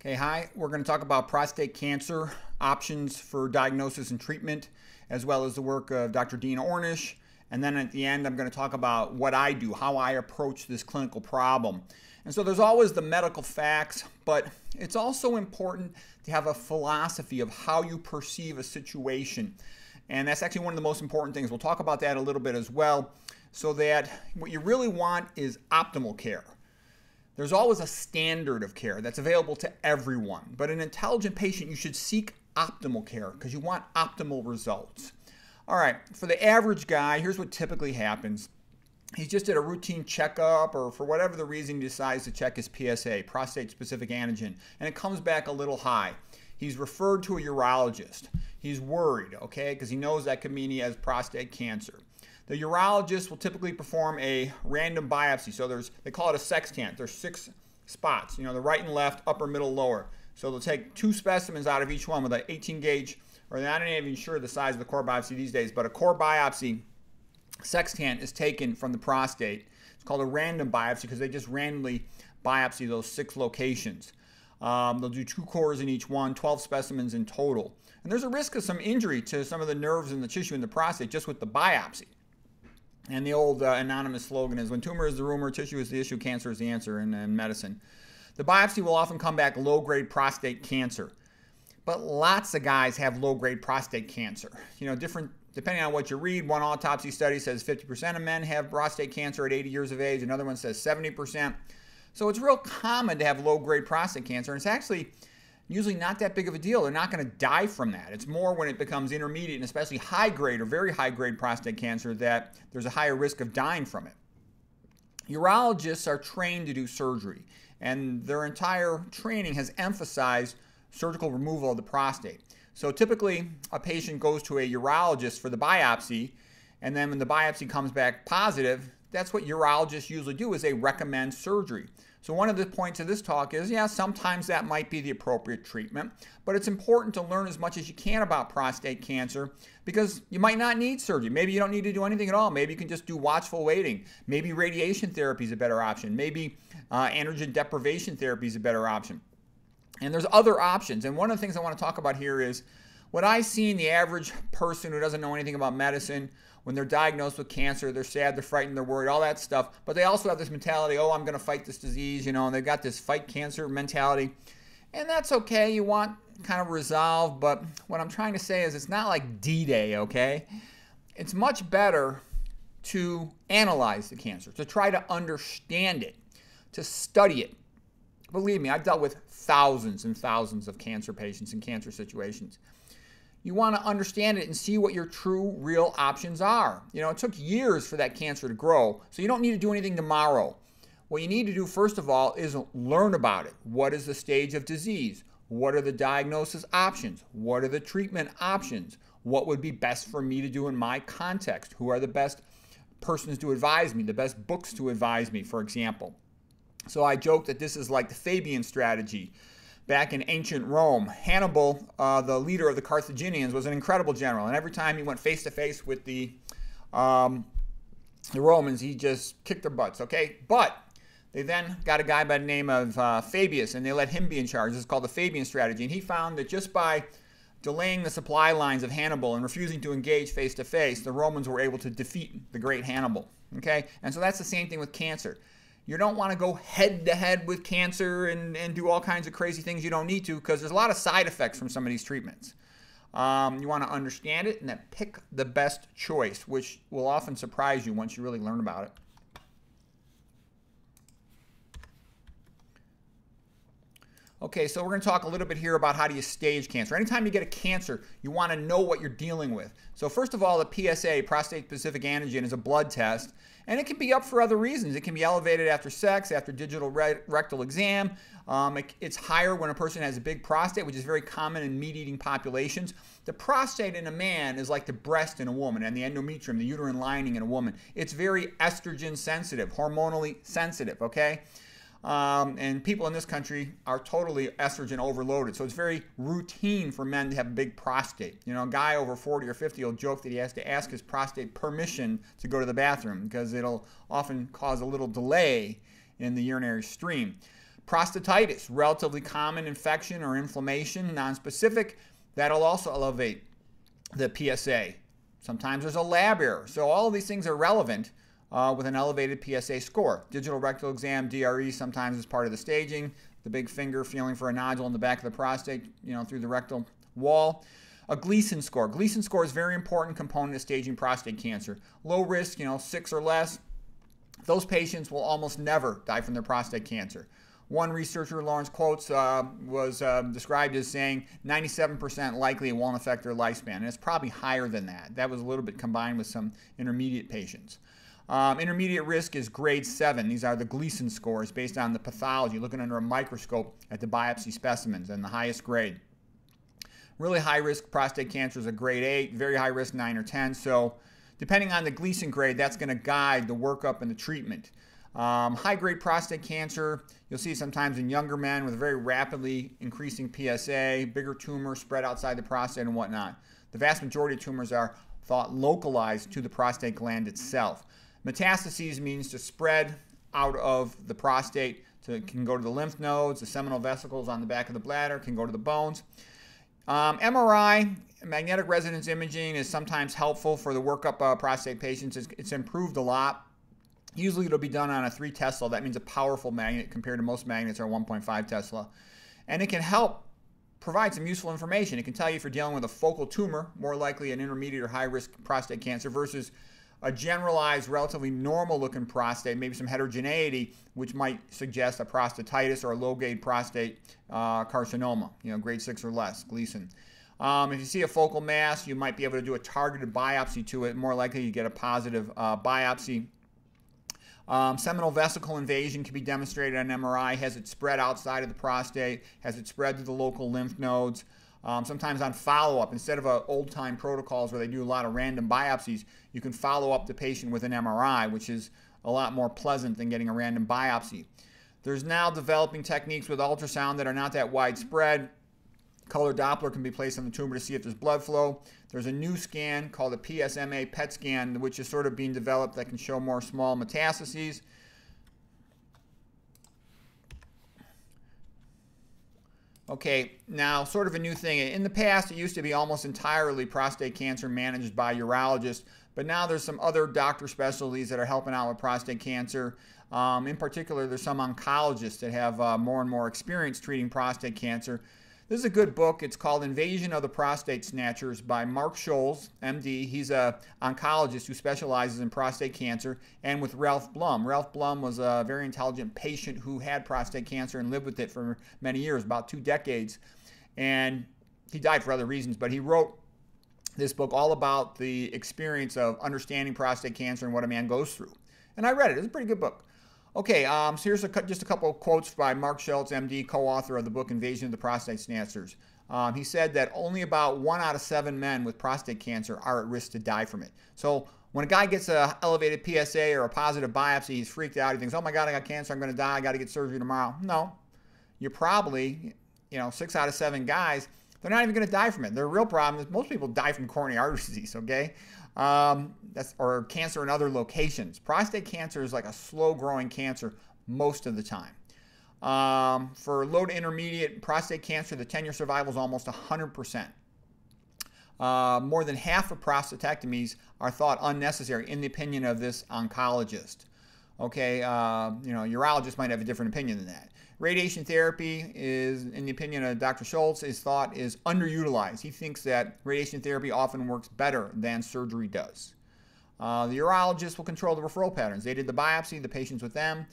Okay, hi. We're going to talk about prostate cancer options for diagnosis and treatment, as well as the work of Dr. Dean Ornish. And then at the end, I'm going to talk about what I do, how I approach this clinical problem. And so there's always the medical facts, but it's also important to have a philosophy of how you perceive a situation. And that's actually one of the most important things. We'll talk about that a little bit as well, so that what you really want is optimal care. There's always a standard of care that's available to everyone, but an intelligent patient, you should seek optimal care because you want optimal results. All right, for the average guy, here's what typically happens. He just did a routine checkup, or for whatever the reason, he decides to check his PSA, prostate specific antigen, and it comes back a little high. He's referred to a urologist. He's worried, okay, because he knows that could mean he has prostate cancer. The urologist will typically perform a random biopsy. So there's, they call it a sextant. There's six spots, you know, the right and left, upper, middle, lower. So they'll take two specimens out of each one with an 18 gauge, or they're not even sure the size of the core biopsy these days, but a core biopsy sextant is taken from the prostate. It's called a random biopsy because they just randomly biopsy those six locations. Um, they'll do two cores in each one, 12 specimens in total. And there's a risk of some injury to some of the nerves and the tissue in the prostate just with the biopsy. And the old uh, anonymous slogan is when tumor is the rumor, tissue is the issue, cancer is the answer in, in medicine. The biopsy will often come back low grade prostate cancer. But lots of guys have low grade prostate cancer. You know, different depending on what you read, one autopsy study says 50% of men have prostate cancer at 80 years of age, another one says 70%. So it's real common to have low grade prostate cancer, and it's actually usually not that big of a deal. They're not going to die from that. It's more when it becomes intermediate and especially high grade or very high grade prostate cancer that there's a higher risk of dying from it. Urologists are trained to do surgery, and their entire training has emphasized surgical removal of the prostate. So typically, a patient goes to a urologist for the biopsy, and then when the biopsy comes back positive, that's what urologists usually do is they recommend surgery. So one of the points of this talk is, yeah, sometimes that might be the appropriate treatment, but it's important to learn as much as you can about prostate cancer because you might not need surgery. Maybe you don't need to do anything at all. Maybe you can just do watchful waiting. Maybe radiation therapy is a better option. Maybe uh, androgen deprivation therapy is a better option. And there's other options. And one of the things I want to talk about here is what I see in the average person who doesn't know anything about medicine when they're diagnosed with cancer, they're sad, they're frightened, they're worried, all that stuff. But they also have this mentality, oh, I'm going to fight this disease, you know, and they've got this fight cancer mentality. And that's okay. You want kind of resolve. But what I'm trying to say is it's not like D Day, okay? It's much better to analyze the cancer, to try to understand it, to study it. Believe me, I've dealt with thousands and thousands of cancer patients and cancer situations you want to understand it and see what your true, real options are. You know, it took years for that cancer to grow, so you don't need to do anything tomorrow. What you need to do, first of all, is learn about it. What is the stage of disease? What are the diagnosis options? What are the treatment options? What would be best for me to do in my context? Who are the best persons to advise me, the best books to advise me, for example? So I joke that this is like the Fabian strategy back in ancient Rome. Hannibal, uh, the leader of the Carthaginians, was an incredible general, and every time he went face to face with the um, the Romans, he just kicked their butts. Okay, but they then got a guy by the name of uh, Fabius, and they let him be in charge. Is called the Fabian strategy, and he found that just by delaying the supply lines of Hannibal and refusing to engage face to face, the Romans were able to defeat the great Hannibal. Okay, and so that's the same thing with cancer. You don't want to go head to head with cancer and, and do all kinds of crazy things you don't need to because there's a lot of side effects from some of these treatments. Um, you want to understand it and then pick the best choice, which will often surprise you once you really learn about it. Okay, so we're going to talk a little bit here about how do you stage cancer. Anytime you get a cancer, you want to know what you're dealing with. So first of all, the PSA, prostate-specific antigen, is a blood test, and it can be up for other reasons. It can be elevated after sex, after digital re rectal exam. Um, it, it's higher when a person has a big prostate, which is very common in meat-eating populations. The prostate in a man is like the breast in a woman and the endometrium, the uterine lining in a woman. It's very estrogen sensitive, hormonally sensitive, okay? Um, and people in this country are totally estrogen overloaded. So it's very routine for men to have a big prostate. You know, a guy over 40 or 50 will joke that he has to ask his prostate permission to go to the bathroom because it'll often cause a little delay in the urinary stream. Prostatitis, relatively common infection or inflammation, nonspecific, that'll also elevate the PSA. Sometimes there's a lab error. So all of these things are relevant uh, with an elevated PSA score. Digital rectal exam, DRE, sometimes is part of the staging. The big finger feeling for a nodule in the back of the prostate, you know, through the rectal wall. A Gleason score. Gleason score is a very important component of staging prostate cancer. Low risk, you know, six or less. Those patients will almost never die from their prostate cancer. One researcher, Laurence Klotz, uh, was uh, described as saying 97% likely it won't affect their lifespan. And it's probably higher than that. That was a little bit combined with some intermediate patients. Um, intermediate risk is grade 7. These are the Gleason scores based on the pathology, looking under a microscope at the biopsy specimens and the highest grade. Really high risk prostate cancer is a grade 8, very high risk 9 or 10. So depending on the Gleason grade, that's going to guide the workup and the treatment. Um, high grade prostate cancer, you'll see sometimes in younger men with very rapidly increasing PSA, bigger tumors spread outside the prostate and whatnot. The vast majority of tumors are thought localized to the prostate gland itself. Metastases means to spread out of the prostate, to, can go to the lymph nodes, the seminal vesicles on the back of the bladder, can go to the bones. Um, MRI, magnetic resonance imaging, is sometimes helpful for the workup of prostate patients. It's, it's improved a lot Usually it'll be done on a 3 Tesla. That means a powerful magnet compared to most magnets are 1.5 Tesla. And it can help provide some useful information. It can tell you if you're dealing with a focal tumor, more likely an intermediate or high risk prostate cancer, versus a generalized, relatively normal looking prostate, maybe some heterogeneity, which might suggest a prostatitis or a low grade prostate uh, carcinoma, you know, grade 6 or less, Gleason. Um, if you see a focal mass, you might be able to do a targeted biopsy to it. More likely you get a positive uh, biopsy um, seminal vesicle invasion can be demonstrated on MRI. Has it spread outside of the prostate? Has it spread to the local lymph nodes? Um, sometimes on follow-up, instead of old-time protocols where they do a lot of random biopsies, you can follow up the patient with an MRI, which is a lot more pleasant than getting a random biopsy. There's now developing techniques with ultrasound that are not that widespread. Color Doppler can be placed on the tumor to see if there's blood flow. There's a new scan called a PSMA PET scan, which is sort of being developed that can show more small metastases. Okay, now sort of a new thing. In the past, it used to be almost entirely prostate cancer managed by urologists, but now there's some other doctor specialties that are helping out with prostate cancer. Um, in particular, there's some oncologists that have uh, more and more experience treating prostate cancer. This is a good book. It's called Invasion of the Prostate Snatchers by Mark Scholz, MD. He's a oncologist who specializes in prostate cancer, and with Ralph Blum. Ralph Blum was a very intelligent patient who had prostate cancer and lived with it for many years, about two decades. And he died for other reasons, but he wrote this book all about the experience of understanding prostate cancer and what a man goes through. And I read it. It's a pretty good book. Okay, um, so here's a, just a couple of quotes by Mark Scholz, MD, co-author of the book Invasion of the Prostate Snatchers. Um, he said that only about one out of seven men with prostate cancer are at risk to die from it. So when a guy gets a elevated PSA or a positive biopsy, he's freaked out. He thinks, "Oh my God, I got cancer. I'm going to die. I got to get surgery tomorrow." No, you're probably, you know, six out of seven guys. They're not even going to die from it. Their real problem is most people die from coronary artery disease. Okay, um, that's, or cancer in other locations. Prostate cancer is like a slow growing cancer most of the time. Um, for low to intermediate prostate cancer, the 10 year survival is almost 100%. Uh, more than half of prostatectomies are thought unnecessary in the opinion of this oncologist. Okay, uh, you know, urologists might have a different opinion than that. Radiation therapy is, in the opinion of Dr. Scholz, is thought is underutilized. He thinks that radiation therapy often works better than surgery does. Uh, the urologist will control the referral patterns. They did the biopsy, the patient's with them.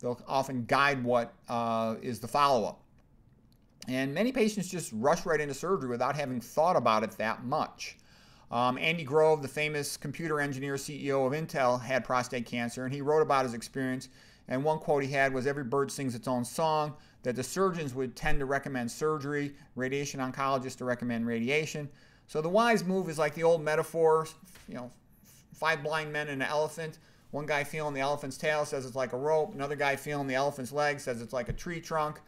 They'll often guide what uh, is the follow-up. And many patients just rush right into surgery without having thought about it that much. Um, Andy Grove, the famous computer engineer CEO of Intel, had prostate cancer, and he wrote about his experience and one quote he had was every bird sings its own song, that the surgeons would tend to recommend surgery, radiation oncologists to recommend radiation. So the wise move is like the old metaphor, you know, five blind men and an elephant. One guy feeling the elephant's tail says it's like a rope. Another guy feeling the elephant's leg says it's like a tree trunk.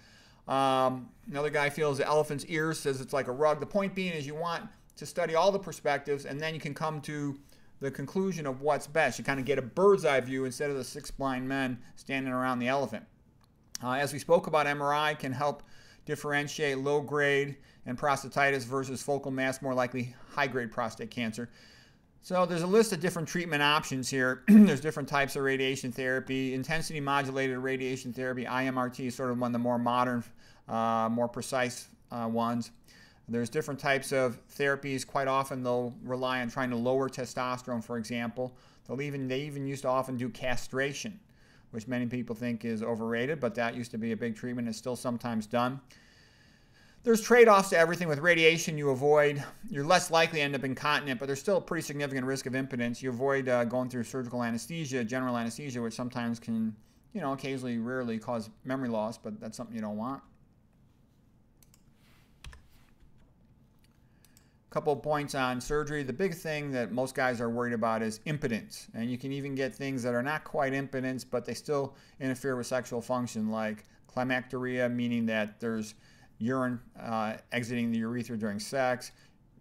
Um, another guy feels the elephant's ears says it's like a rug. The point being is you want to study all the perspectives and then you can come to the conclusion of what's best. You kind of get a bird's eye view instead of the six blind men standing around the elephant. Uh, as we spoke about, MRI can help differentiate low grade and prostatitis versus focal mass, more likely high grade prostate cancer. So there's a list of different treatment options here. there's different types of radiation therapy. Intensity modulated radiation therapy, IMRT, is sort of one of the more modern, uh, more precise uh, ones. There's different types of therapies. Quite often they'll rely on trying to lower testosterone, for example. They'll even they even used to often do castration, which many people think is overrated, but that used to be a big treatment. It's still sometimes done there's trade-offs to everything with radiation you avoid you're less likely to end up incontinent but there's still a pretty significant risk of impotence you avoid uh, going through surgical anesthesia general anesthesia which sometimes can you know occasionally rarely cause memory loss but that's something you don't want couple points on surgery the big thing that most guys are worried about is impotence and you can even get things that are not quite impotence but they still interfere with sexual function like climacturia, meaning that there's urine uh, exiting the urethra during sex.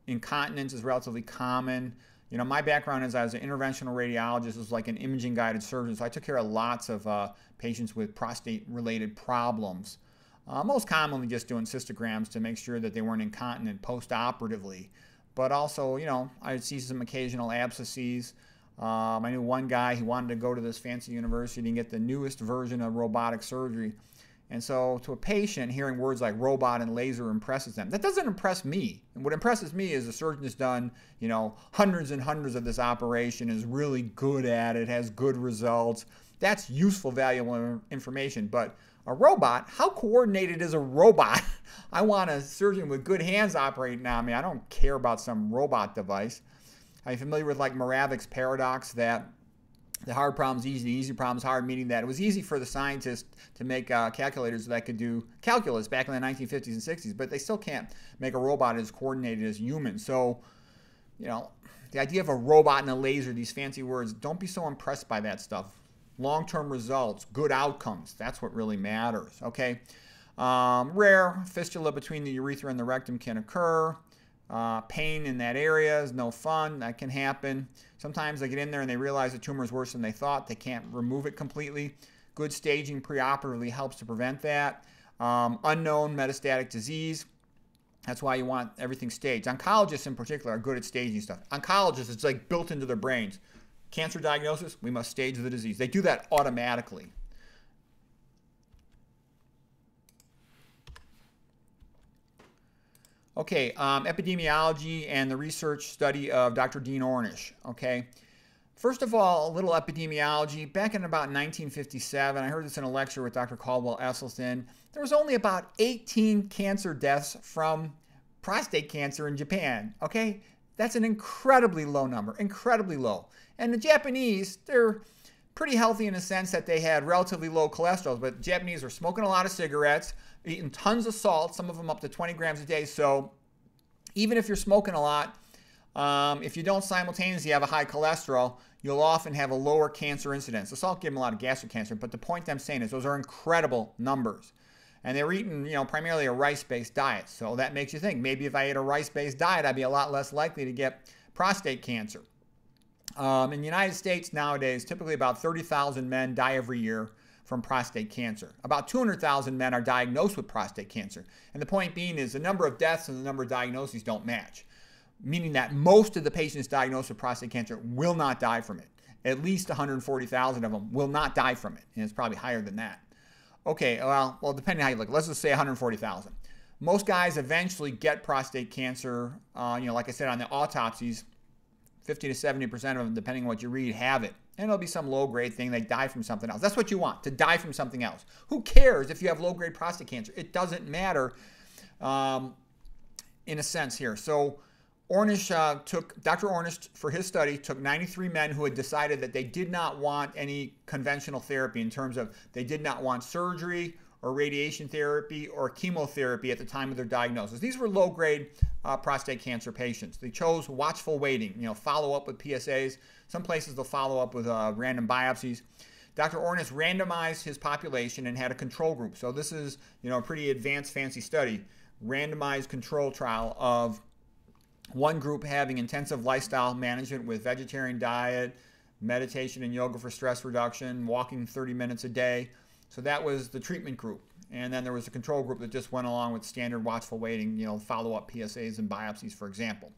Incontinence is relatively common. You know, my background is as an interventional radiologist, was like an imaging guided surgeon, so I took care of lots of uh, patients with prostate related problems. Uh, most commonly just doing cystograms to make sure that they weren't incontinent post operatively. But also, you know, I'd see some occasional abscesses. Um, I knew one guy, he wanted to go to this fancy university and get the newest version of robotic surgery. And so, to a patient, hearing words like robot and laser impresses them. That doesn't impress me. And what impresses me is the surgeon has done, you know, hundreds and hundreds of this operation, is really good at it, has good results. That's useful, valuable information. But a robot, how coordinated is a robot? I want a surgeon with good hands operating on me. I don't care about some robot device. Are you familiar with like Moravec's paradox that the hard problem's easy, the easy problem's hard, meaning that it was easy for the scientists to make uh, calculators that could do calculus back in the 1950s and 60s, but they still can't make a robot as coordinated as humans. So, you know, the idea of a robot and a laser, these fancy words, don't be so impressed by that stuff. Long term results, good outcomes, that's what really matters, okay? Um, rare fistula between the urethra and the rectum can occur. Uh, pain in that area is no fun. That can happen. Sometimes they get in there and they realize the tumor is worse than they thought. They can't remove it completely. Good staging preoperatively helps to prevent that. Um, unknown metastatic disease. That's why you want everything staged. Oncologists in particular are good at staging stuff. Oncologists, it's like built into their brains. Cancer diagnosis, we must stage the disease. They do that automatically. Okay, um, epidemiology and the research study of Dr. Dean Ornish. Okay, first of all, a little epidemiology. Back in about 1957, I heard this in a lecture with Dr. Caldwell Esselstyn. There was only about 18 cancer deaths from prostate cancer in Japan. Okay, that's an incredibly low number, incredibly low. And the Japanese, they're pretty healthy in a sense that they had relatively low cholesterol, but Japanese are smoking a lot of cigarettes eating tons of salt, some of them up to 20 grams a day. So even if you're smoking a lot, um, if you don't simultaneously have a high cholesterol, you'll often have a lower cancer incidence. The salt gave them a lot of gastric cancer, but the point I'm saying is those are incredible numbers. And they were eating, you know, primarily a rice-based diet. So that makes you think maybe if I ate a rice-based diet, I'd be a lot less likely to get prostate cancer. Um, in the United States nowadays, typically about 30,000 men die every year from prostate cancer. About 200,000 men are diagnosed with prostate cancer. And the point being is the number of deaths and the number of diagnoses don't match, meaning that most of the patients diagnosed with prostate cancer will not die from it. At least 140,000 of them will not die from it, and it's probably higher than that. Okay, well, well, depending on how you look, let's just say 140,000. Most guys eventually get prostate cancer. Uh, you know, like I said on the autopsies, 50 to 70% of them, depending on what you read, have it and it'll be some low grade thing. They die from something else. That's what you want to die from something else. Who cares if you have low grade prostate cancer? It doesn't matter um, in a sense here. So, Ornish uh, took, Dr. Ornish, for his study, took 93 men who had decided that they did not want any conventional therapy in terms of they did not want surgery or radiation therapy or chemotherapy at the time of their diagnosis. These were low grade uh, prostate cancer patients. They chose watchful waiting, you know, follow up with PSAs. Some places they'll follow up with uh, random biopsies. Dr. Ornish randomized his population and had a control group. So this is, you know, a pretty advanced, fancy study. Randomized control trial of one group having intensive lifestyle management with vegetarian diet, meditation and yoga for stress reduction, walking 30 minutes a day So that was the treatment group. And then there was a control group that just went along with standard watchful waiting, you know, follow up PSAs and biopsies, for example.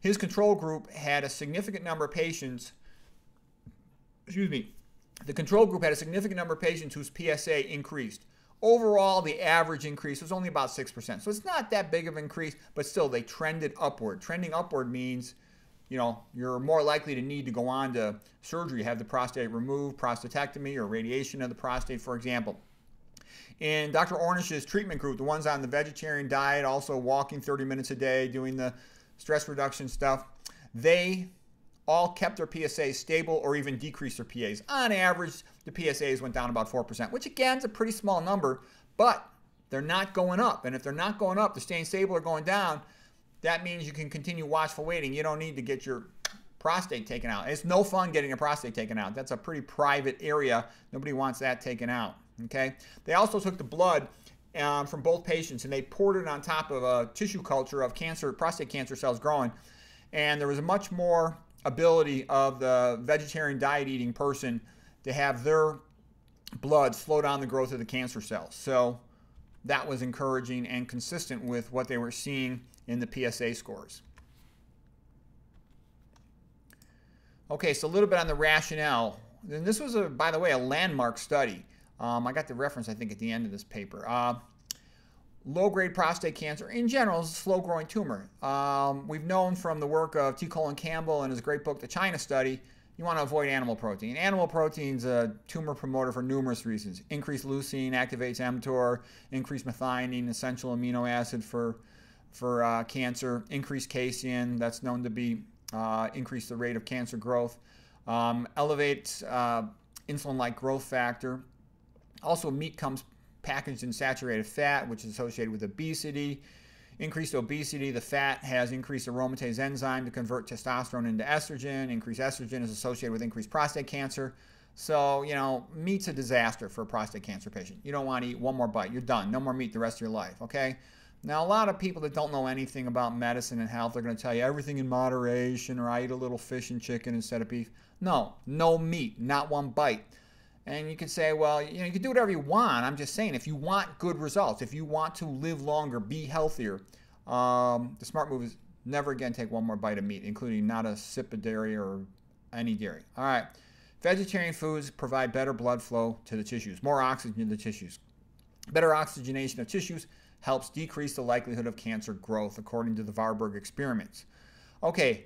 His control group had a significant number of patients, excuse me, the control group had a significant number of patients whose PSA increased. Overall, the average increase was only about 6%. So it's not that big of an increase, but still they trended upward. Trending upward means, you know, you're more likely to need to go on to surgery, have the prostate removed, prostatectomy, or radiation of the prostate, for example. In Dr. Ornish's treatment group, the ones on the vegetarian diet, also walking 30 minutes a day, doing the stress reduction stuff, they all kept their PSAs stable or even decreased their PAs. On average, the PSAs went down about 4%, which again is a pretty small number, but they're not going up. And if they're not going up, they're staying stable or going down, that means you can continue watchful waiting. You don't need to get your prostate taken out. It's no fun getting a prostate taken out. That's a pretty private area. Nobody wants that taken out. Okay. They also took the blood um, from both patients and they poured it on top of a tissue culture of cancer, prostate cancer cells growing. And there was a much more ability of the vegetarian diet eating person to have their blood slow down the growth of the cancer cells. So that was encouraging and consistent with what they were seeing in the PSA scores. Okay, so a little bit on the rationale. This was, a, by the way, a landmark study. Um, I got the reference, I think, at the end of this paper. Uh, low-grade prostate cancer in general is a slow-growing tumor. Um, we've known from the work of T. Colin Campbell and his great book, The China Study, you want to avoid animal protein. Animal protein is a tumor promoter for numerous reasons. Increased leucine activates mTOR, increased methionine, essential amino acid for, for uh, cancer, increased casein, that's known to be uh, increase the rate of cancer growth, um, elevates uh, insulin-like growth factor. Also, meat comes packaged in saturated fat, which is associated with obesity. Increased obesity, the fat has increased aromatase enzyme to convert testosterone into estrogen. Increased estrogen is associated with increased prostate cancer. So, you know, meat's a disaster for a prostate cancer patient. You don't want to eat one more bite. You're done. No more meat the rest of your life, okay? Now, a lot of people that don't know anything about medicine and health, they're going to tell you everything in moderation or I eat a little fish and chicken instead of beef. No, no meat, not one bite. And you can say, well, you know, you can do whatever you want. I'm just saying, if you want good results, if you want to live longer, be healthier, um, the smart move is never again take one more bite of meat, including not a sip of dairy or any dairy. All right. Vegetarian foods provide better blood flow to the tissues, more oxygen to the tissues. Better oxygenation of tissues helps decrease the likelihood of cancer growth, according to the Warburg experiments. Okay,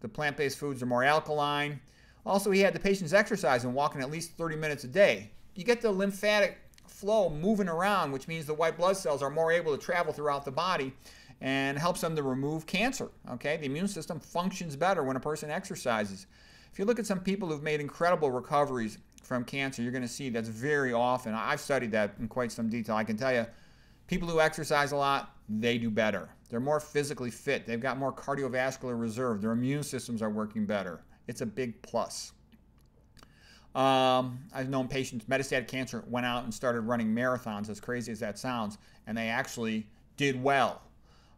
the plant based foods are more alkaline. Also, he had the patients exercise and walking at least 30 minutes a day. You get the lymphatic flow moving around, which means the white blood cells are more able to travel throughout the body and helps them to remove cancer. Okay, the immune system functions better when a person exercises. If you look at some people who've made incredible recoveries from cancer, you're going to see that's very often. I've studied that in quite some detail. I can tell you, people who exercise a lot, they do better. They're more physically fit. They've got more cardiovascular reserve. Their immune systems are working better. It's a big plus. Um, I've known patients, metastatic cancer, went out and started running marathons, as crazy as that sounds, and they actually did well.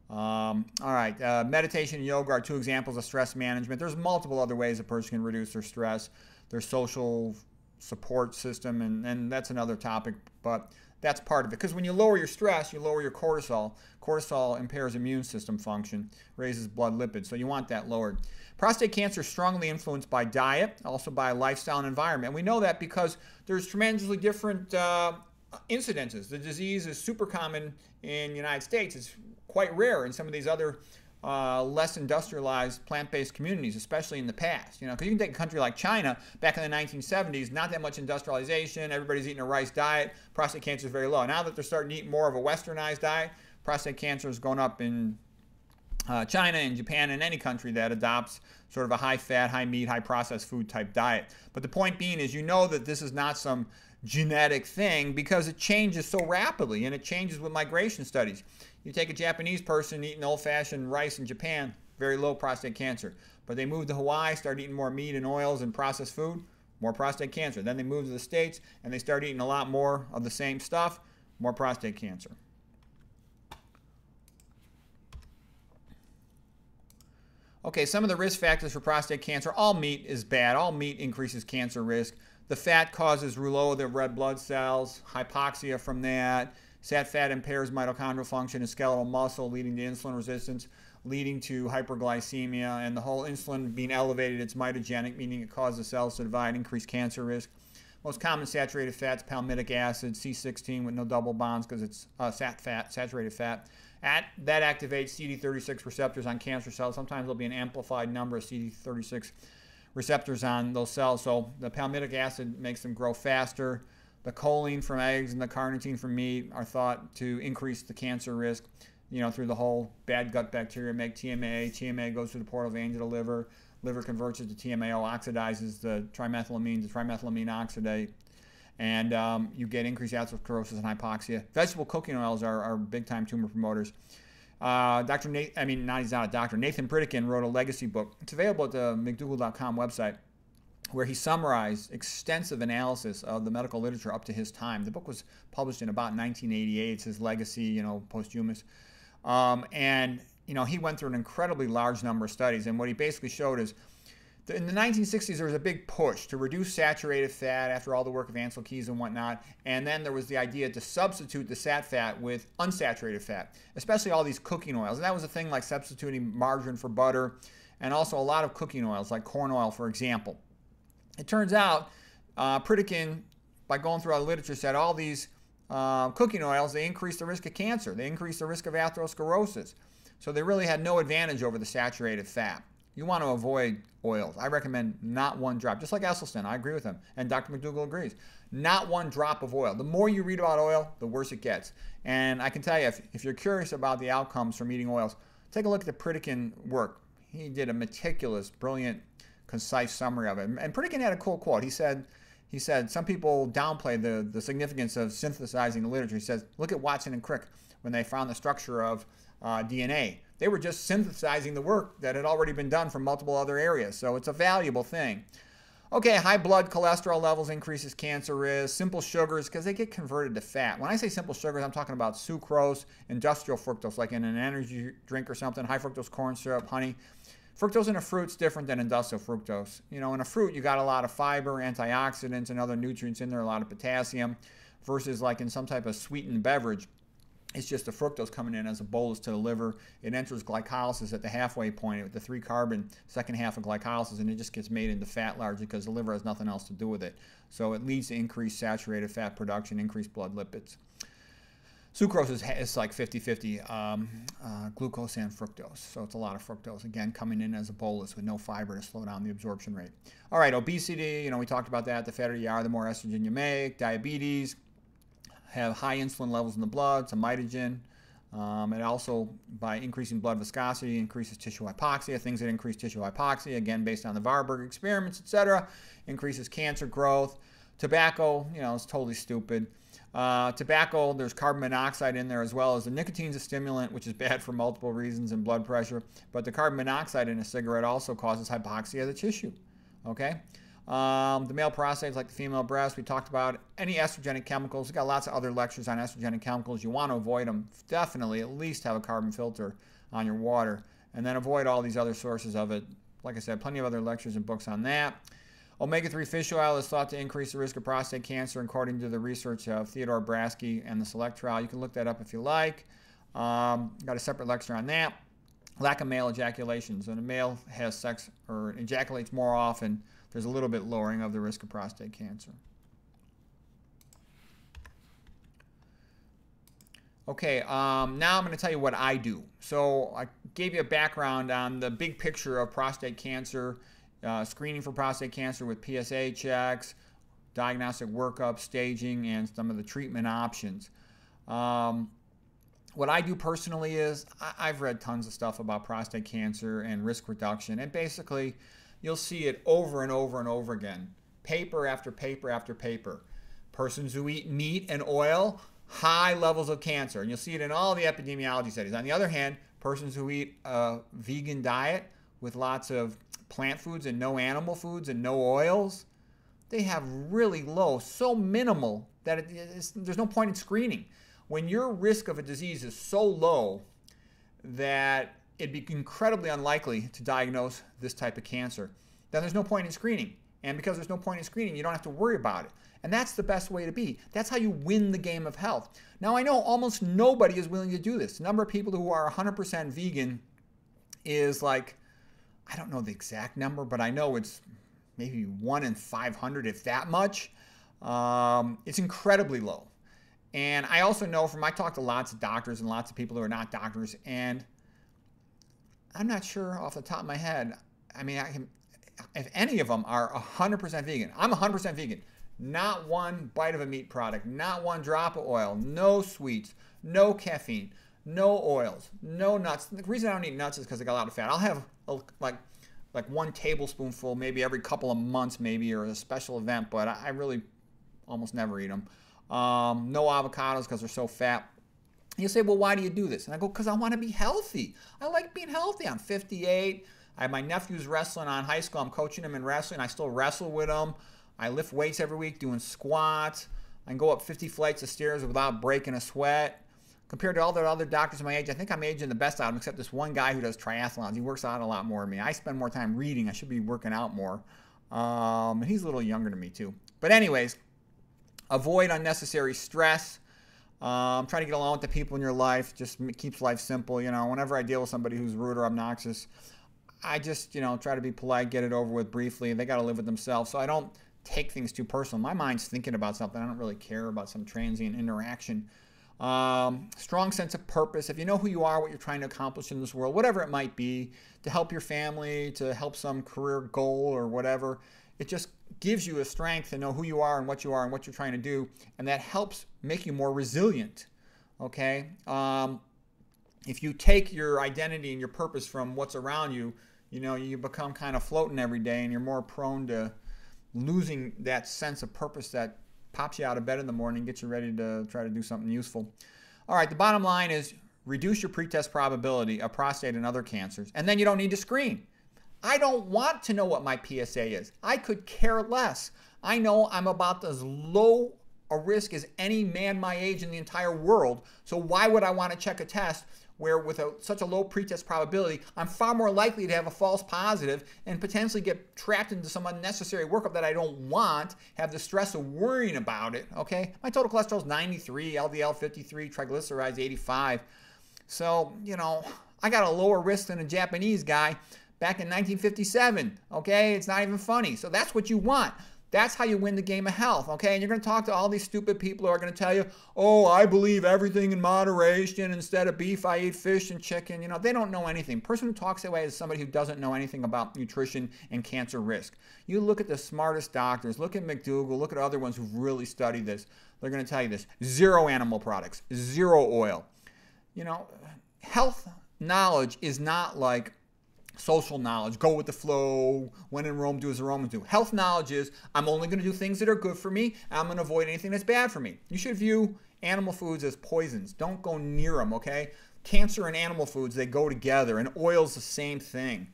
Um, all right, uh, meditation and yoga are two examples of stress management. There's multiple other ways a person can reduce their stress, their social support system, and, and that's another topic, but that's part of it. Because when you lower your stress, you lower your cortisol. Cortisol impairs immune system function, raises blood lipids, so you want that lowered. Prostate cancer is strongly influenced by diet, also by lifestyle and environment. We know that because there's tremendously different uh, incidences. The disease is super common in the United States. It's quite rare in some of these other uh, less industrialized plant-based communities, especially in the past. You know, because you can take a country like China back in the 1970s, not that much industrialization. Everybody's eating a rice diet. Prostate cancer is very low. Now that they're starting to eat more of a westernized diet, prostate cancer is going up in uh, China and Japan and any country that adopts sort of a high fat, high meat, high processed food type diet. But the point being is you know that this is not some genetic thing because it changes so rapidly and it changes with migration studies. You take a Japanese person eating old fashioned rice in Japan, very low prostate cancer. But they move to Hawaii, start eating more meat and oils and processed food, more prostate cancer. Then they move to the States and they start eating a lot more of the same stuff, more prostate cancer. Okay, some of the risk factors for prostate cancer. All meat is bad. All meat increases cancer risk. The fat causes rouleau of the red blood cells, hypoxia from that. Sat fat impairs mitochondrial function and skeletal muscle, leading to insulin resistance, leading to hyperglycemia. And the whole insulin being elevated, it's mitogenic, meaning it causes cells to divide, increase cancer risk. Most common saturated fats, palmitic acid, C16 with no double bonds because it's uh, sat fat, saturated fat. At, that activates CD36 receptors on cancer cells. Sometimes there'll be an amplified number of CD36 receptors on those cells. So the palmitic acid makes them grow faster. The choline from eggs and the carnitine from meat are thought to increase the cancer risk, you know, through the whole bad gut bacteria make TMA. TMA goes through the portal vein to the liver. Liver converts it to TMAO, oxidizes the trimethylamine to trimethylamine oxidate and um, you get increased atherosclerosis and hypoxia. Vegetable cooking oils are, are big time tumor promoters. Uh, Dr. Nate, I mean, not, he's not a doctor. Nathan Pritikin wrote a legacy book. It's available at the McDougall.com website where he summarized extensive analysis of the medical literature up to his time. The book was published in about 1988. It's his legacy, you know, posthumous. Um, and, you know, he went through an incredibly large number of studies. And what he basically showed is that in the 1960s, there was a big push to reduce saturated fat after all the work of Ancel Keys and whatnot. And then there was the idea to substitute the sat fat with unsaturated fat, especially all these cooking oils. And that was a thing like substituting margarine for butter and also a lot of cooking oils, like corn oil, for example. It turns out uh, Pritikin, by going through the literature, said all these uh, cooking oils, they increase the risk of cancer. They increase the risk of atherosclerosis. So they really had no advantage over the saturated fat. You want to avoid oils. I recommend not one drop, just like Esselstyn. I agree with him. And Dr. McDougall agrees. Not one drop of oil. The more you read about oil, the worse it gets. And I can tell you, if, if you're curious about the outcomes from eating oils, take a look at the Pritikin work. He did a meticulous, brilliant, concise summary of it. And Pritikin had a cool quote. He said, he said, some people downplay the, the significance of synthesizing the literature. He says, look at Watson and Crick when they found the structure of uh, DNA. They were just synthesizing the work that had already been done from multiple other areas. So it's a valuable thing. Okay, high blood cholesterol levels increases cancer risk. Simple sugars, because they get converted to fat. When I say simple sugars, I'm talking about sucrose, industrial fructose, like in an energy drink or something, high fructose corn syrup, honey. Fructose in a fruit's different than industrial fructose. You know, in a fruit, you got a lot of fiber, antioxidants, and other nutrients in there, a lot of potassium, versus like in some type of sweetened beverage, it's just the fructose coming in as a bolus to the liver. It enters glycolysis at the halfway point with the three carbon second half of glycolysis, and it just gets made into fat largely because the liver has nothing else to do with it. So it leads to increased saturated fat production, increased blood lipids. Sucrose is, is like 50 50 um, uh, glucose and fructose. So it's a lot of fructose, again, coming in as a bolus with no fiber to slow down the absorption rate. All right, obesity, you know, we talked about that. The fatter you are, the more estrogen you make. Diabetes, have high insulin levels in the blood, some mitogen. Um, it also, by increasing blood viscosity, increases tissue hypoxia. Things that increase tissue hypoxia, again, based on the Warburg experiments, etc., increases cancer growth. Tobacco, you know, is totally stupid. Uh, tobacco, there's carbon monoxide in there as well as the nicotine's a stimulant, which is bad for multiple reasons and blood pressure. But the carbon monoxide in a cigarette also causes hypoxia of the tissue. Okay? Um, the male prostate is like the female breast. We talked about any estrogenic chemicals. We've got lots of other lectures on estrogenic chemicals. You want to avoid them. Definitely, at least have a carbon filter on your water. And then avoid all these other sources of it. Like I said, plenty of other lectures and books on that. Omega-3 fish oil is thought to increase the risk of prostate cancer, according to the research of Theodore Brasky and the SELECT trial. You can look that up if you like. Um, got a separate lecture on that. Lack of male ejaculations. When a male has sex or ejaculates more often, there's a little bit lowering of the risk of prostate cancer. Okay, um, now I'm going to tell you what I do. So I gave you a background on the big picture of prostate cancer, uh, screening for prostate cancer with PSA checks, diagnostic workup, staging, and some of the treatment options. Um, what I do personally is I- have read tons of stuff about prostate cancer and risk reduction, and basically you'll see it over and over and over again. Paper after paper after paper. Persons who eat meat and oil, high levels of cancer. And you'll see it in all the epidemiology studies. On the other hand, persons who eat a vegan diet with lots of plant foods and no animal foods and no oils, they have really low, so minimal that there's no point in screening. When your risk of a disease is so low that it'd be incredibly unlikely to diagnose this type of cancer. Then there's no point in screening. And because there's no point in screening, you don't have to worry about it. And that's the best way to be. That's how you win the game of health. Now, I know almost nobody is willing to do this. The number of people who are 100% vegan is like, I don't know the exact number, but I know it's maybe one in 500, if that much. Um, it's incredibly low. And I also know from I talk to lots of doctors and lots of people who are not doctors, and I'm not sure off the top of my head. I mean, I can, if any of them are 100% vegan. I'm 100% vegan. Not one bite of a meat product, not one drop of oil, no sweets, no caffeine, no oils, no nuts. The reason I don't eat nuts is because they got a lot of fat. I'll have like like one tablespoonful maybe every couple of months maybe or a special event, but I, I really almost never eat them. Um, no avocados because they're so fat. You say, well, why do you do this? And I go, because I want to be healthy. I like being healthy. I'm 58. I have my nephew's wrestling on high school. I'm coaching him in wrestling. I still wrestle with him. I lift weights every week doing squats. I can go up 50 flights of stairs without breaking a sweat. Compared to all the other doctors my age, I think I'm aging the best out of them, except this one guy who does triathlons. He works out a lot more than me. I spend more time reading. I should be working out more. Um, he's a little younger than me, too. But, anyways, avoid unnecessary stress. Um, try to get along with the people in your life. Just keeps life simple. You know, whenever I deal with somebody who's rude or obnoxious, I just, you know, try to be polite, get it over with briefly. They got to live with themselves. So I don't take things too personal. My mind's thinking about something. I don't really care about some transient interaction. Um, strong sense of purpose. If you know who you are, what you're trying to accomplish in this world, whatever it might be, to help your family, to help some career goal or whatever, it just gives you a strength to know who you are and what you are and what you're trying to do, and that helps make you more resilient. Okay. Um, if you take your identity and your purpose from what's around you, you know, you become kind of floating every day, and you're more prone to losing that sense of purpose that pops you out of bed in the morning, gets you ready to try to do something useful. All right, the bottom line is reduce your pretest probability of prostate and other cancers, and then you don't need to screen. I don't want to know what my PSA is. I could care less. I know I'm about as low a risk as any man my age in the entire world. So why would I want to check a test where with a, such a low pretest probability, I'm far more likely to have a false positive and potentially get trapped into some unnecessary workup that I don't want, have the stress of worrying about it, okay? My total cholesterol is 93, LDL 53, triglycerides 85. So, you know, I got a lower risk than a Japanese guy back in 1957, okay? It's not even funny. So that's what you want. That's how you win the game of health, okay? And you're going to talk to all these stupid people who are going to tell you, oh, I believe everything in moderation. Instead of beef, I eat fish and chicken. You know, they don't know anything. person who talks that way is somebody who doesn't know anything about nutrition and cancer risk. You look at the smartest doctors, look at McDougall, look at other ones who've really studied this. They're going to tell you this zero animal products, zero oil. You know, health knowledge is not like social knowledge, go with the flow, when in Rome, do as the Romans do. Health knowledge is I'm only going to do things that are good for me, I'm going to avoid anything that's bad for me. You should view animal foods as poisons. Don't go near them, okay? Cancer and animal foods, they go together, and oil's the same thing.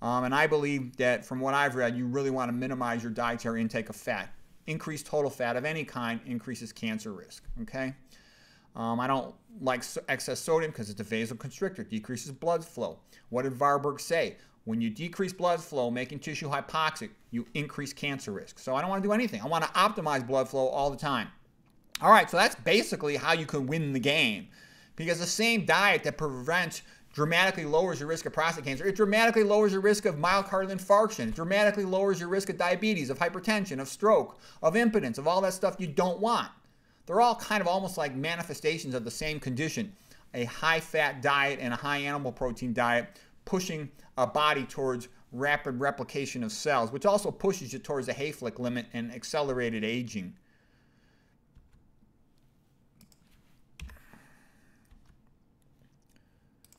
Um, and I believe that from what I've read, you really want to minimize your dietary intake of fat. Increased total fat of any kind increases cancer risk, okay? Um, I don't like excess sodium because it's a vasoconstrictor, decreases blood flow. What did Warburg say? When you decrease blood flow, making tissue hypoxic, you increase cancer risk. So I don't want to do anything. I want to optimize blood flow all the time. All right, so that's basically how you can win the game. Because the same diet that prevents dramatically lowers your risk of prostate cancer. It dramatically lowers your risk of myocardial infarction. It dramatically lowers your risk of diabetes, of hypertension, of stroke, of impotence, of all that stuff you don't want. They're all kind of almost like manifestations of the same condition a high fat diet and a high animal protein diet, pushing a body towards rapid replication of cells, which also pushes you towards the Hayflick limit and accelerated aging.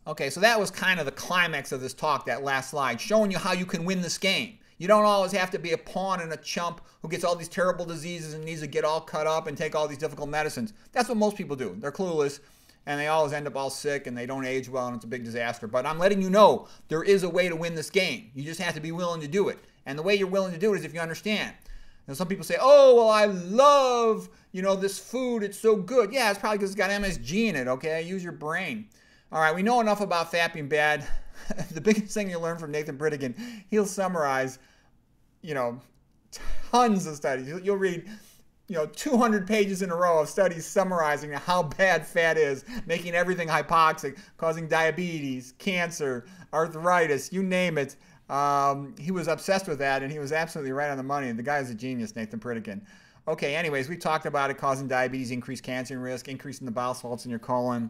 Okay, so that was kind of the climax of this talk, that last slide, showing you how you can win this game. You don't always have to be a pawn and a chump who gets all these terrible diseases and needs to get all cut up and take all these difficult medicines. That's what most people do. They're clueless and they always end up all sick and they don't age well and it's a big disaster. But I'm letting you know there is a way to win this game. You just have to be willing to do it. And the way you're willing to do it is if you understand. And some people say, "Oh, well, I love you know this food. It's so good." Yeah, it's probably because it's got MSG in it. Okay, use your brain. All right, we know enough about fat being bad. the biggest thing you learn from Nathan Pritikin, he'll summarize, you know, tons of studies. You'll read, you know, 200 pages in a row of studies summarizing how bad fat is, making everything hypoxic, causing diabetes, cancer, arthritis, you name it. Um, he was obsessed with that, and he was absolutely right on the money. The guy is a genius, Nathan Pritikin. Okay, anyways, we talked about it causing diabetes, increased cancer risk, increasing the bile salts in your colon.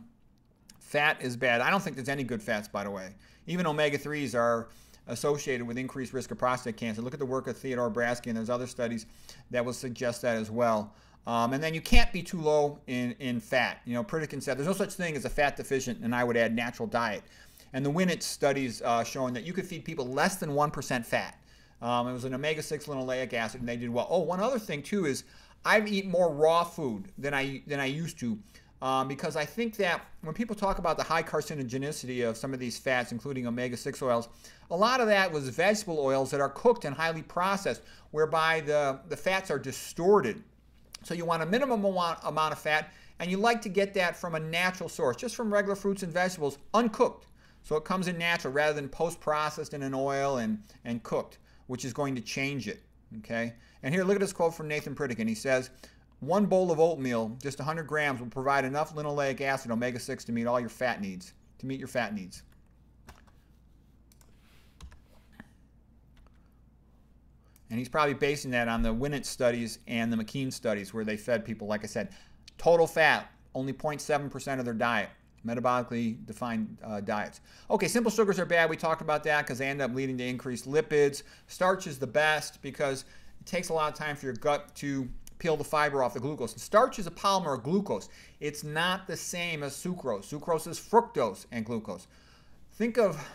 Fat is bad. I don't think there's any good fats, by the way. Even omega 3s are associated with increased risk of prostate cancer. Look at the work of Theodore Brasky, and there's other studies that will suggest that as well. Um, and then you can't be too low in, in fat. You know, Pritikin said there's no such thing as a fat deficient, and I would add natural diet. And the Winnet studies uh, showing that you could feed people less than 1% fat. Um, it was an omega 6 linoleic acid, and they did well. Oh, one other thing, too, is I've eaten more raw food than I, than I used to. Um, because I think that when people talk about the high carcinogenicity of some of these fats, including omega 6 oils, a lot of that was vegetable oils that are cooked and highly processed, whereby the, the fats are distorted. So you want a minimum amount, amount of fat, and you like to get that from a natural source, just from regular fruits and vegetables, uncooked. So it comes in natural rather than post-processed in an oil and, and cooked, which is going to change it. Okay. And here, look at this quote from Nathan Pritikin. He says, one bowl of oatmeal, just 100 grams, will provide enough linoleic acid, omega-6, to meet all your fat needs, to meet your fat needs. And he's probably basing that on the Winnet studies and the McKean studies where they fed people, like I said, total fat, only 0.7% of their diet metabolically defined uh, diets. Okay, simple sugars are bad. We talked about that because they end up leading to increased lipids. Starch is the best because it takes a lot of time for your gut to peel the fiber off the glucose. And starch is a polymer of glucose. It's not the same as sucrose. Sucrose is fructose and glucose. Think of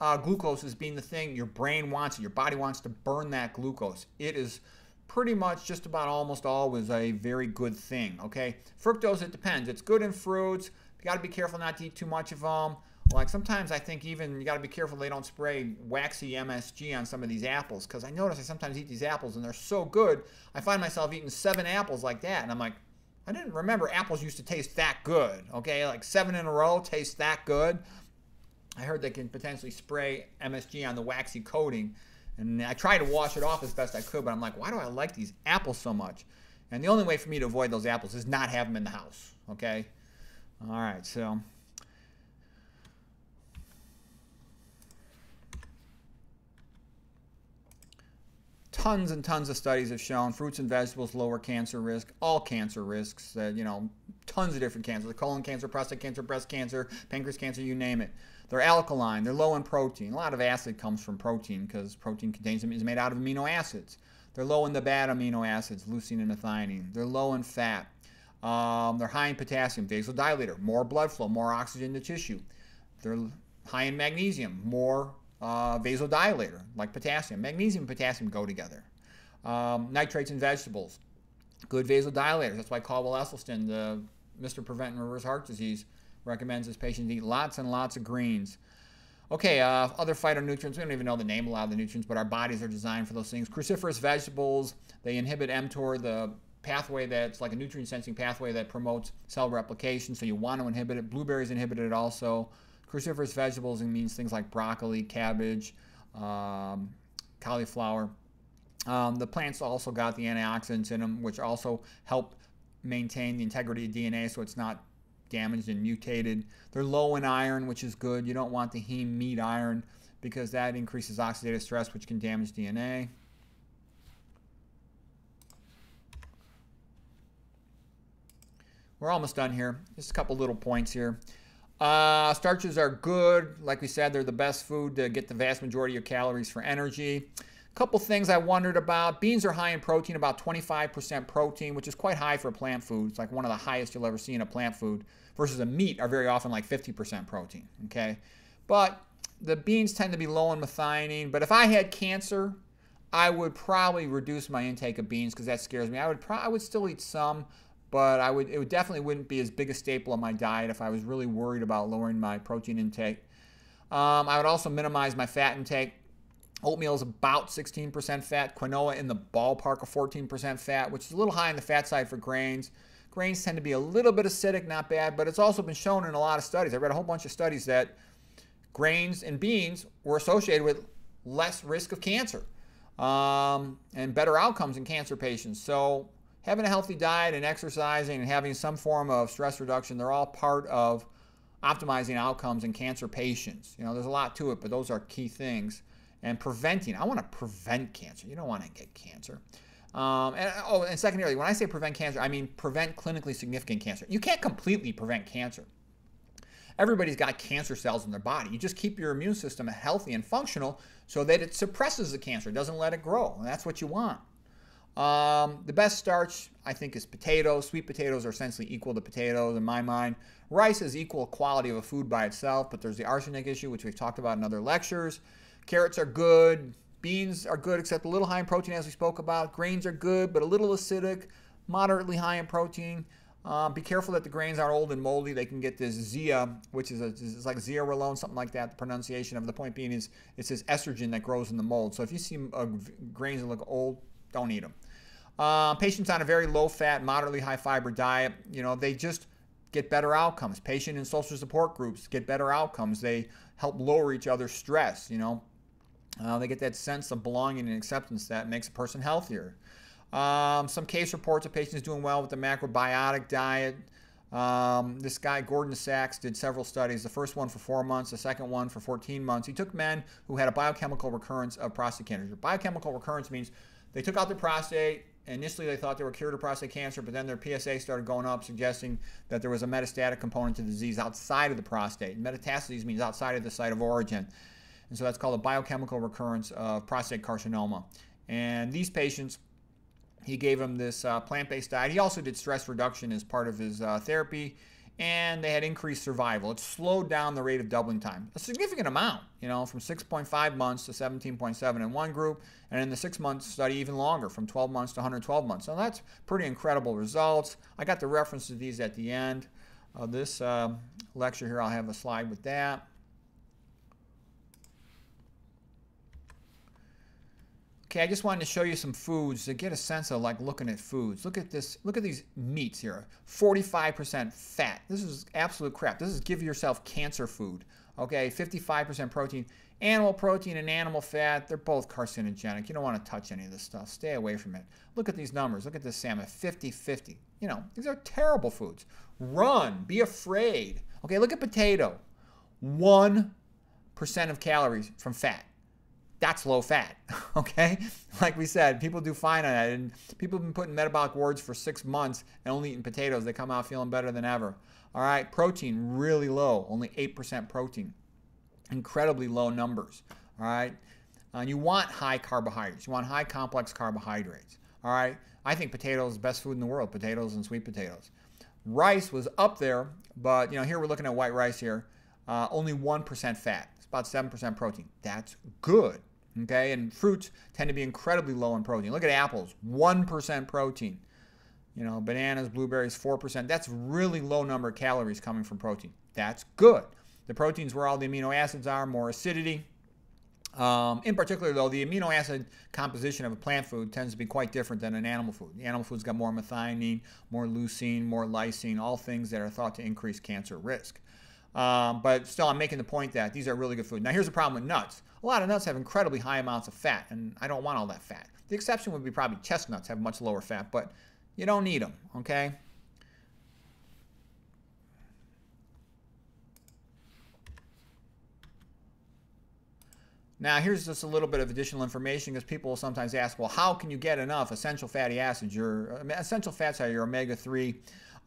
uh, glucose as being the thing your brain wants, your body wants to burn that glucose. It is pretty much just about almost always a very good thing, okay? Fructose, it depends. It's good in fruits, You got to be careful not to eat too much of them. Like sometimes I think even you got to be careful they don't spray waxy MSG on some of these apples because I notice I sometimes eat these apples and they're so good. I find myself eating seven apples like that and I'm like, I didn't remember apples used to taste that good. Okay, like seven in a row taste that good. I heard they can potentially spray MSG on the waxy coating. And I tried to wash it off as best I could, but I'm like, why do I like these apples so much? And the only way for me to avoid those apples is not have them in the house. Okay, all right, so tons and tons of studies have shown fruits and vegetables lower cancer risk, all cancer risks, that you know, tons of different cancers, colon cancer, prostate cancer, breast cancer, pancreas cancer, you name it. They're alkaline, they're low in protein. A lot of acid comes from protein because protein contains is made out of amino acids. They're low in the bad amino acids, leucine and methionine. They're low in fat. Um, they're high in potassium, vasodilator, more blood flow, more oxygen to tissue. They're high in magnesium, more uh, vasodilator, like potassium. Magnesium and potassium go together. Um, nitrates in vegetables, good vasodilators. That's why Caldwell Esselstyn, the Mr. Prevent and Reverse Heart Disease, recommends his patients eat lots and lots of greens. Okay, uh, other phytonutrients. We don't even know the name of a lot of the nutrients, but our bodies are designed for those things. Cruciferous vegetables, they inhibit mTOR, the pathway that's like a nutrient sensing pathway that promotes cell replication, so you want to inhibit it. Blueberries inhibit it also. Cruciferous vegetables means things like broccoli, cabbage, um, cauliflower. Um, the plants also got the antioxidants in them, which also help maintain the integrity of DNA so it's not damaged and mutated. They're low in iron, which is good. You don't want the heme meat iron because that increases oxidative stress, which can damage DNA. We're almost done here. Just a couple little points here. Uh, starches are good. Like we said, they're the best food to get the vast majority of your calories for energy. A couple things I wondered about. Beans are high in protein, about 25% protein, which is quite high for a plant food. It's like one of the highest you'll ever see in a plant food. Versus a meat are very often like 50% protein. Okay, but the beans tend to be low in methionine. But if I had cancer, I would probably reduce my intake of beans because that scares me. I would pro- I would still eat some, but I would it would definitely wouldn't be as big a staple of my diet if I was really worried about lowering my protein intake. Um, I would also minimize my fat intake. Oatmeal is about 16% fat. Quinoa in the ballpark of 14% fat, which is a little high on the fat side for grains. Grains tend to be a little bit acidic, not bad, but it's also been shown in a lot of studies. I read a whole bunch of studies that grains and beans were associated with less risk of cancer um, and better outcomes in cancer patients. So having a healthy diet and exercising and having some form of stress reduction, they're all part of optimizing outcomes in cancer patients. You know, there's a lot to it, but those are key things. And preventing, I want to prevent cancer. You don't want to get cancer. Um, and, oh, and secondarily, when I say prevent cancer, I mean prevent clinically significant cancer. You can't completely prevent cancer. Everybody's got cancer cells in their body. You just keep your immune system healthy and functional so that it suppresses the cancer, doesn't let it grow. And that's what you want. Um, the best starch, I think, is potatoes. Sweet potatoes are essentially equal to potatoes in my mind. Rice is equal quality of a food by itself, but there's the arsenic issue, which we've talked about in other lectures. Carrots are good. Beans are good, except a little high in protein, as we spoke about. Grains are good, but a little acidic, moderately high in protein. Um, be careful that the grains aren't old and moldy. They can get this zia, which is a, it's like something like that. The pronunciation of the point being is it's this estrogen that grows in the mold. So if you see uh, grains that look old, don't eat them. Uh, patients on a very low fat, moderately high fiber diet, you know, they just get better outcomes. Patient and social support groups get better outcomes. They help lower each other's stress, you know. Uh, they get that sense of belonging and acceptance that makes a person healthier. Um, some case reports of patients doing well with the macrobiotic diet. Um, this guy, Gordon Saxe, did several studies. The first one for four months, the second one for 14 months. He took men who had a biochemical recurrence of prostate cancer. Biochemical recurrence means they took out their prostate, Initially, they thought they were cured of prostate cancer, but then their PSA started going up, suggesting that there was a metastatic component to the disease outside of the prostate. Metastases means outside of the site of origin. And so that's called a biochemical recurrence of prostate carcinoma. And these patients, he gave them this uh, plant based diet. He also did stress reduction as part of his uh, therapy and they had increased survival. It slowed down the rate of doubling time, a significant amount, you know, from 6.5 months to 17.7 in one group, and in the six month study, even longer, from 12 months to 112 months. So that's pretty incredible results. I got the reference to these at the end of this uh, lecture here. I'll have a slide with that. Okay, I just wanted to show you some foods to get a sense of like looking at foods. Look at this, look at these meats here. 45% fat. This is absolute crap. This is give yourself cancer food. Okay, 55% protein. Animal protein and animal fat, they're both carcinogenic. You don't want to touch any of this stuff. Stay away from it. Look at these numbers. Look at this salmon, 50-50. You know, these are terrible foods. Run, be afraid. Okay, look at potato. 1% of calories from fat that's low fat. Okay, like we said, people do fine on that, and people have been putting metabolic wards for six months and only eating potatoes. They come out feeling better than ever. All right, protein really low, only eight percent protein, incredibly low numbers. All right, uh, you want high carbohydrates. You want high complex carbohydrates. All right, I think potatoes is the best food in the world. Potatoes and sweet potatoes. Rice was up there, but you know here we're looking at white rice here. Uh, only one percent fat. It's about seven percent protein. That's good. Okay, and fruits tend to be incredibly low in protein. Look at apples, 1% protein. You know, bananas, blueberries, 4%. That's really low number of calories coming from protein. That's good. The proteins where all the amino acids are, more acidity. Um, in particular, though, the amino acid composition of a plant food tends to be quite different than an animal food. The animal food's got more methionine, more leucine, more lysine, all things that are thought to increase cancer risk. Um, but still, I'm making the point that these are really good food. Now, here's the problem with nuts. A lot of nuts have incredibly high amounts of fat, and I don't want all that fat. The exception would be probably chestnuts have much lower fat, but you don't need them, okay? Now, here's just a little bit of additional information because people sometimes ask, well, how can you get enough essential fatty acids? Your uh, essential fats are your omega-3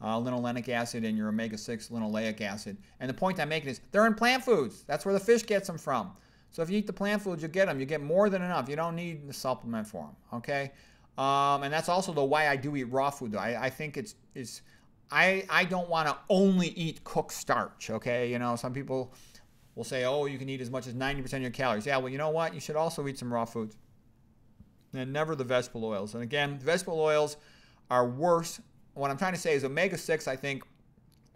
uh, linolenic acid and your omega-6 linoleic acid. And the point I'm making is they're in plant foods. That's where the fish gets them from. So if you eat the plant foods, you get them. You get more than enough. You don't need the supplement for them. Okay. Um, and that's also the why I do eat raw food. Though I, I think it's it's I I don't want to only eat cooked starch. Okay. You know, some people will say, oh, you can eat as much as 90% of your calories. Yeah. Well, you know what? You should also eat some raw foods. And never the vegetable oils. And again, vegetable oils are worse what I'm trying to say is omega 6, I think,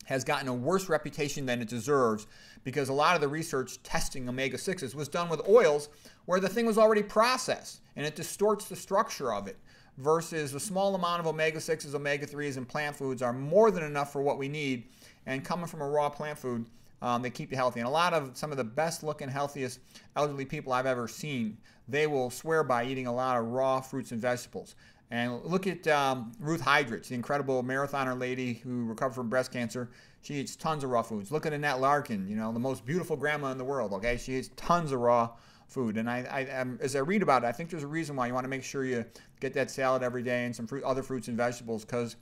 has gotten a worse reputation than it deserves because a lot of the research testing omega 6s was done with oils where the thing was already processed and it distorts the structure of it. versus a small amount of omega 6s, omega 3s, and plant foods are more than enough for what we need. And coming from a raw plant food, um, they keep you healthy. And a lot of some of the best looking, healthiest elderly people I've ever seen, they will swear by eating a lot of raw fruits and vegetables. And look at um, Ruth Heidrich, the incredible marathoner lady who recovered from breast cancer. She eats tons of raw foods. Look at Annette Larkin, you know, the most beautiful grandma in the world. Okay, she eats tons of raw food. And I, I um, as I read about it, I think there's a reason why you want to make sure you get that salad every day and some fruit, other fruits and vegetables because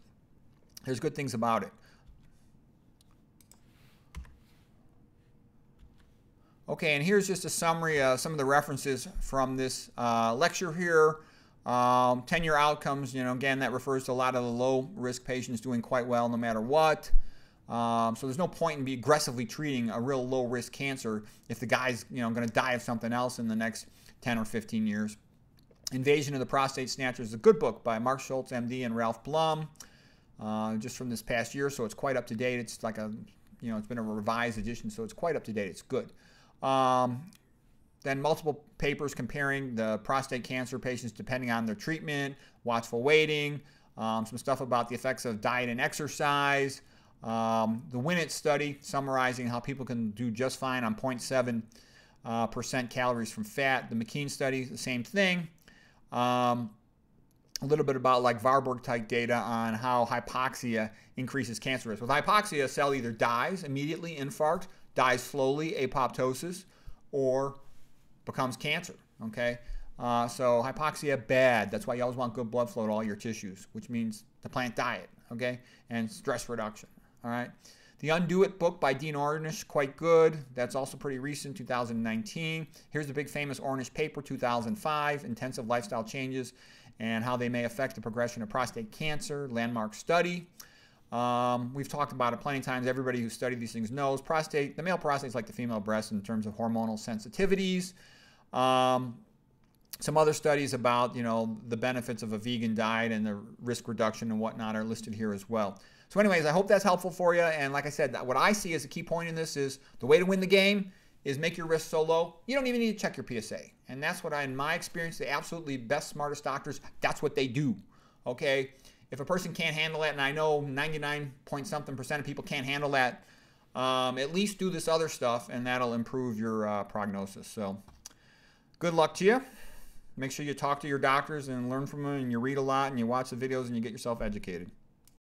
there's good things about it. Okay, and here's just a summary of some of the references from this uh, lecture here. Um, 10-year outcomes, you know, again, that refers to a lot of the low-risk patients doing quite well no matter what. Um, so there's no point in be aggressively treating a real low-risk cancer if the guy's, you know, going to die of something else in the next 10 or 15 years. Invasion of the Prostate Snatchers is a good book by Mark Scholz, MD, and Ralph Blum, uh, just from this past year, so it's quite up to date. It's like a, you know, it's been a revised edition, so it's quite up to date. It's good. Um, then multiple papers comparing the prostate cancer patients depending on their treatment, watchful waiting, um, some stuff about the effects of diet and exercise, um, the WINET study summarizing how people can do just fine on 0.7 uh, percent calories from fat. The McKean study, the same thing. Um, a little bit about like Warburg type data on how hypoxia increases cancer risk. With hypoxia, a cell either dies immediately, infarct, dies slowly, apoptosis, or becomes cancer. Okay, uh, so hypoxia bad. That's why you always want good blood flow to all your tissues, which means the plant diet. Okay, and stress reduction. All right. The Undo It book by Dean Ornish, quite good. That's also pretty recent, 2019. Here's the big famous Ornish paper, 2005, Intensive Lifestyle Changes and How They May Affect the Progression of Prostate Cancer, landmark study. Um, we've talked about it plenty of times. Everybody who studied these things knows prostate, the male prostate is like the female breast in terms of hormonal sensitivities. Um, some other studies about, you know, the benefits of a vegan diet and the risk reduction and whatnot are listed here as well. So anyways, I hope that's helpful for you. And like I said, what I see as a key point in this is the way to win the game is make your risk so low, you don't even need to check your PSA. And that's what I, in my experience, the absolutely best, smartest doctors, that's what they do. Okay? If a person can't handle that, and I know 99 point something percent of people can't handle that, um, at least do this other stuff, and that'll improve your uh, prognosis. So good luck to you. Make sure you talk to your doctors and learn from them, and you read a lot, and you watch the videos, and you get yourself educated.